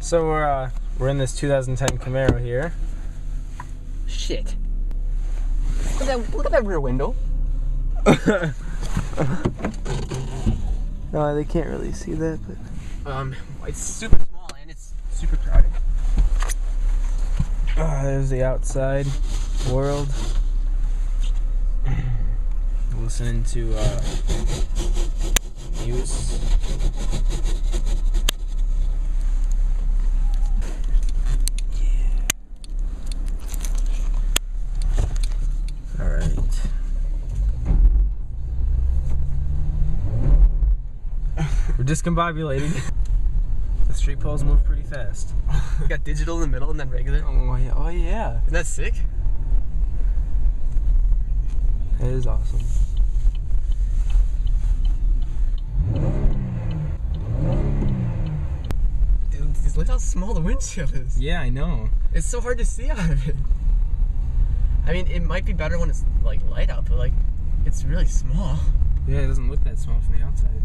So we're uh, we're in this 2010 Camaro here. Shit. Look at that, look at that rear window. No, they can't really see that, but Um, it's super small and it's super crowded. uh, there's the outside world. Listening to uh, news. We're discombobulating. The street poles move pretty fast. We got digital in the middle and then regular. Oh yeah. Oh yeah. Isn't that sick? It is awesome. Dude, just look how small the windshield is. Yeah, I know. It's so hard to see out of it. I mean, it might be better when it's like light out, but like, it's really small. Yeah, it doesn't look that small from the outside.